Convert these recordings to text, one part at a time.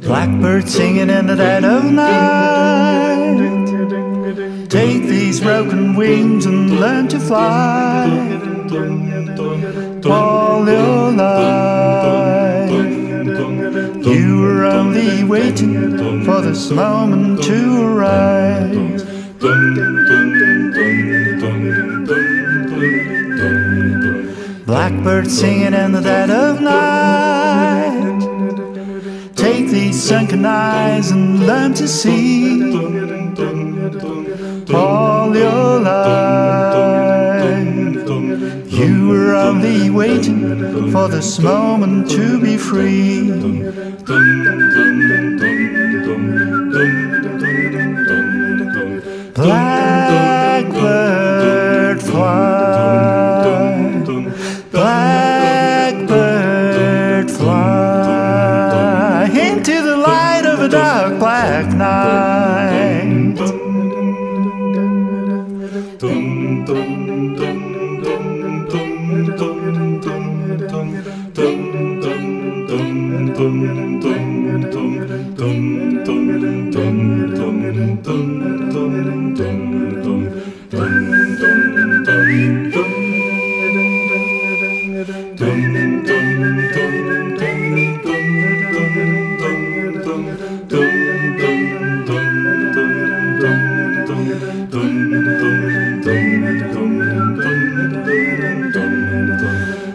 Blackbird singing in the dead of night. Take these broken wings and learn to fly. All your life, you were only waiting for this moment to arise. Blackbird singing in the dead of night. Take these sunken eyes and learn to see all your life. You were only waiting for this moment to be free. Blackbird into the light of a dark black night.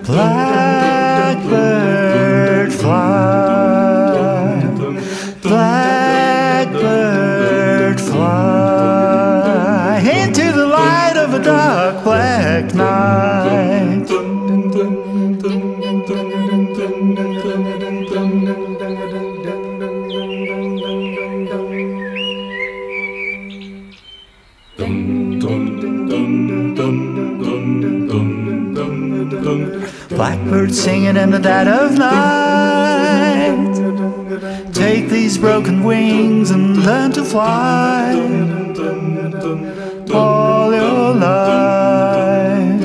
Blackbird fly, blackbird fly into the light of a dark black night. Blackbird singing in the dead of night. Take these broken wings and learn to fly. All your life,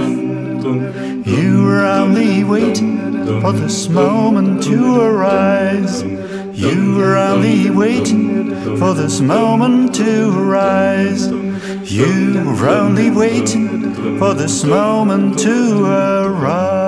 you were only waiting for this moment to arise. You were only waiting for this moment to arise. You were only waiting for this moment to arise.